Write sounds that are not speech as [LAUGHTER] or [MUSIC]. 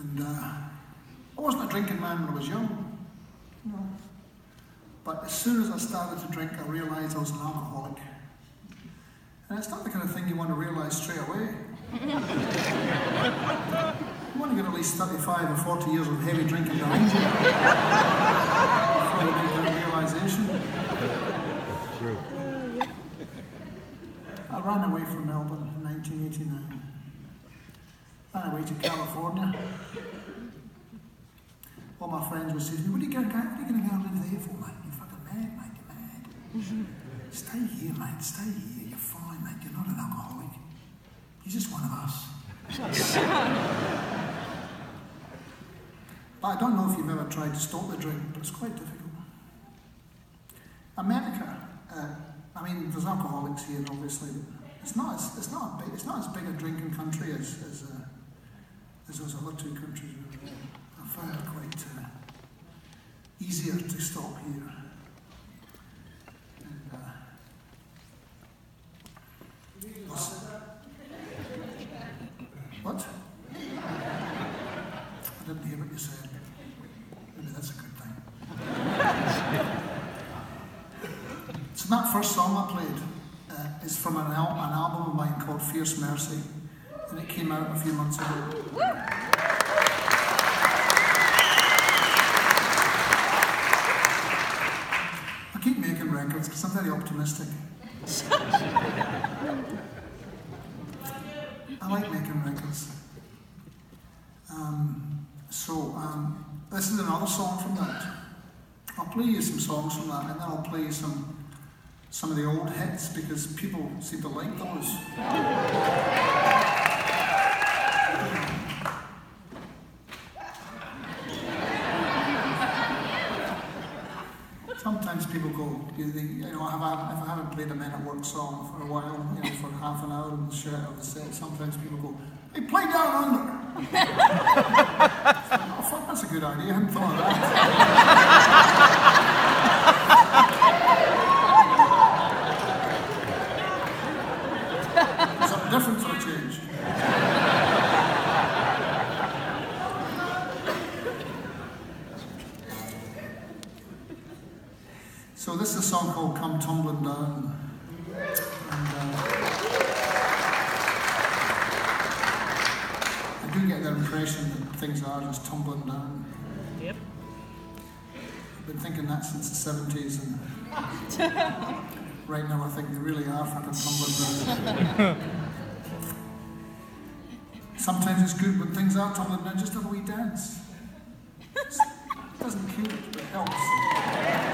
And uh, I wasn't a drinking man when I was young. No. But as soon as I started to drink, I realised I was an alcoholic. And it's not the kind of thing you want to realise straight away. [LAUGHS] you want to get at least 35 or 40 years of heavy drinking behind you before you make that realisation. True. I ran away from Melbourne in 1989. Ran away to California. All my friends would say to me, what are you going to what are you going to go live there for, mate? You're fucking mad, mate, you're mad. stay here, mate, stay here. You're fine, mate. You're not an alcoholic. You're just one of us. [LAUGHS] but I don't know if you've ever tried to stop the drink, but it's quite difficult. America, uh, I mean, there's alcoholics here, obviously, it's not as, it's not big, it's not as big a drinking country as, as, those other two countries. I found it quite uh, easier to stop here. Uh, what? I didn't hear what you said. Maybe that's a good thing. So that first song I played uh, is from an album of mine called Fierce Mercy, and it came out a few months ago. I keep making records because I'm very optimistic. I like making records. Um, so um, this is another song from that. I'll play you some songs from that, and then I'll play you some some of the old hits because people seem to like those. Sometimes people go, you know, if I, if I haven't played a Men at Work song for a while, you know, for half an hour in the shirt of the set, sometimes people go, hey, play Down Under. I thought that's a good idea, I hadn't thought of that. [LAUGHS] Something different for a change. So this is a song called Come Tumbling Down. And, uh, I do get the impression that things are just tumbling down. Yep. I've been thinking that since the 70s and right now I think they really are fucking tumbling down. Sometimes it's good when things are tumbling down, just have a wee dance. It doesn't kill it, but it helps.